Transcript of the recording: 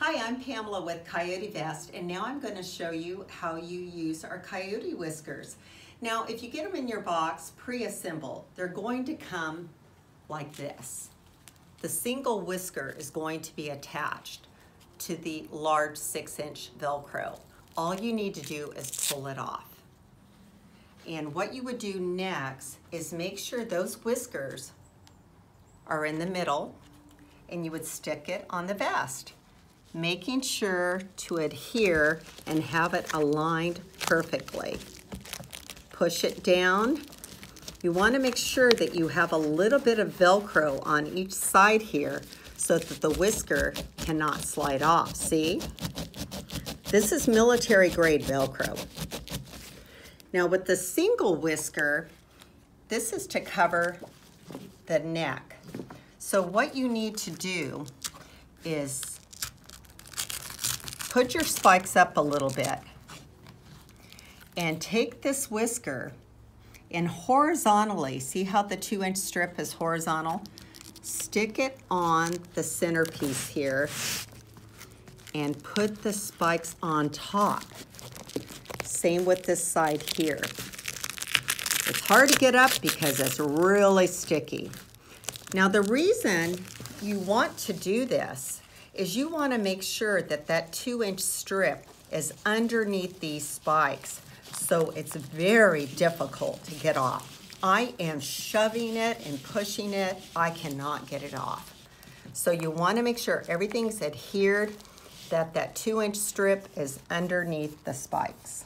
Hi, I'm Pamela with Coyote Vest, and now I'm going to show you how you use our coyote whiskers. Now, if you get them in your box pre-assembled, they're going to come like this. The single whisker is going to be attached to the large six inch Velcro. All you need to do is pull it off. And what you would do next is make sure those whiskers are in the middle and you would stick it on the vest, making sure to adhere and have it aligned perfectly. Push it down. You want to make sure that you have a little bit of Velcro on each side here so that the whisker cannot slide off. See? This is military grade Velcro. Now with the single whisker, this is to cover the neck. So what you need to do is put your spikes up a little bit and take this whisker and horizontally, see how the two inch strip is horizontal? Stick it on the centerpiece here and put the spikes on top. Same with this side here. It's hard to get up because it's really sticky. Now the reason you want to do this is you want to make sure that that two inch strip is underneath these spikes. So it's very difficult to get off. I am shoving it and pushing it. I cannot get it off. So you want to make sure everything's adhered, that that two inch strip is underneath the spikes.